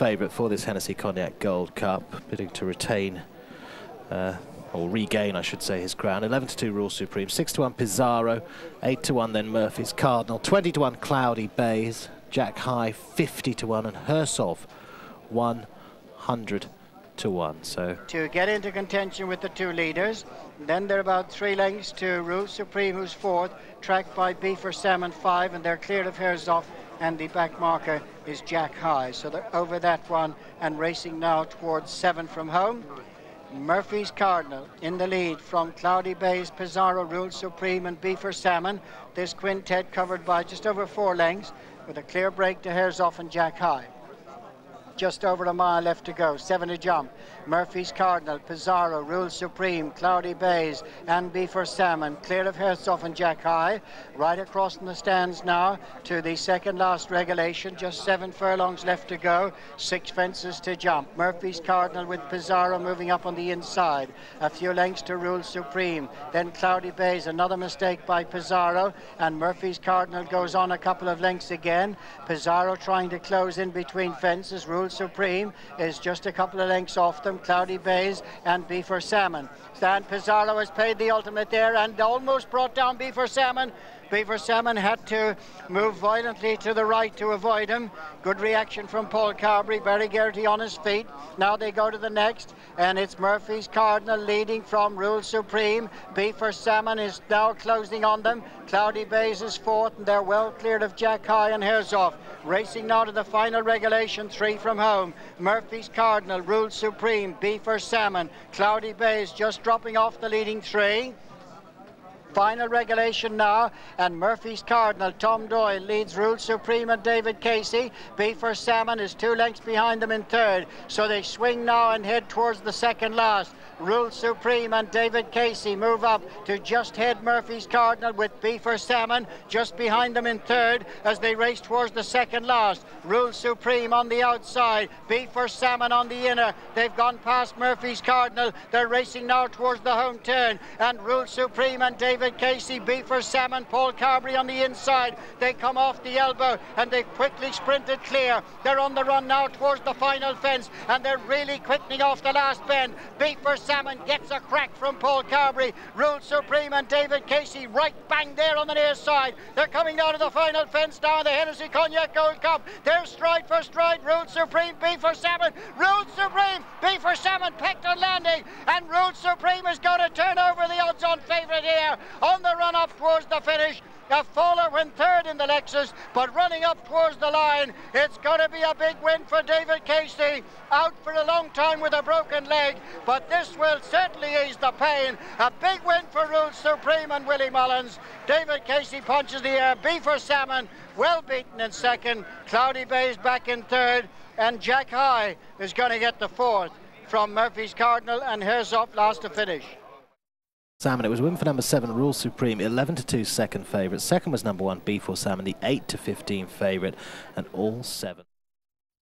favourite for this Hennessy Cognac Gold Cup, bidding to retain uh, or regain, I should say, his crown. 11 to 2 Rule Supreme, 6 to 1 Pizarro, 8 to 1 then Murphy's Cardinal, 20 to 1 Cloudy Bays, Jack High 50 to 1, and Hersov 100 to 1. So to get into contention with the two leaders. Then they're about three lengths to Rule Supreme, who's fourth, tracked by Beef Or Salmon five, and they're cleared of Hersov, and the back marker is Jack High. So they're over that one and racing now towards seven from home. Murphy's Cardinal in the lead from Cloudy Bays, Pizarro, Rule Supreme, and Beef Or Salmon. This quintet covered by just over four lengths with a clear break to Hersov and Jack High just over a mile left to go. Seven to jump. Murphy's Cardinal, Pizarro, Rule Supreme, Cloudy Bays, and Beef Or Salmon. Clear of Hersov and Jack High. Right across from the stands now to the second last regulation. Just seven furlongs left to go. Six fences to jump. Murphy's Cardinal with Pizarro moving up on the inside. A few lengths to Rule Supreme. Then Cloudy Bays, another mistake by Pizarro. And Murphy's Cardinal goes on a couple of lengths again. Pizarro trying to close in between fences. Rule Supreme is just a couple of lengths off them, Cloudy Bays and Beef Or Salmon. Stan Pizarro has paid the ultimate there and almost brought down Beef Or Salmon. Beef Or Salmon had to move violently to the right to avoid him. Good reaction from Paul Carberry, Barry Geraghty on his feet. Now they go to the next, and it's Murphy's Cardinal leading from Rule Supreme. Beef Or Salmon is now closing on them. Cloudy Bays is fourth, and they're well cleared of Jack High and Hersov. Racing now to the final regulation, three from home. Murphy's Cardinal, Rule Supreme, Beef Or Salmon. Cloudy Bays just dropping off the leading three. Final regulation now, and Murphy's Cardinal, Tom Doyle leads Rule Supreme and David Casey. Beef Or Salmon is two lengths behind them in third. So they swing now and head towards the second last. Rule Supreme and David Casey move up to just head Murphy's Cardinal with Beef Or Salmon just behind them in third as they race towards the second last. Rule Supreme on the outside, Beef Or Salmon on the inner. They've gone past Murphy's Cardinal. They're racing now towards the home turn and Rule Supreme and David David Casey, Beef Or Salmon, Paul Carberry on the inside. They come off the elbow and they quickly sprinted clear. They're on the run now towards the final fence and they're really quickening off the last bend. Beef Or Salmon gets a crack from Paul Carberry. Rule Supreme and David Casey right bang there on the near side. They're coming down to the final fence down the Hennessy Cognac Gold Cup. They're stride for stride. Rule Supreme, Beef Or Salmon. Rule Supreme, Beef Or Salmon, pecked and landing. And Rule Supreme is going to turn over the odds-on favourite here on the run up towards the finish. A Fowler went third in the Lexus, but running up towards the line, it's going to be a big win for David Casey. Out for a long time with a broken leg, but this will certainly ease the pain. A big win for Rule Supreme and Willie Mullins. David Casey punches the air. Beef Or Salmon, well beaten in second. Cloudy Bay's back in third, and Jack High is going to get the fourth from Murphy's Cardinal and Hersov last to finish. Salmon. It was win for number seven, Rule Supreme, 11 to 2 second favourite. Second was number one, Beef Or Salmon, the 8 to 15 favourite, and all seven.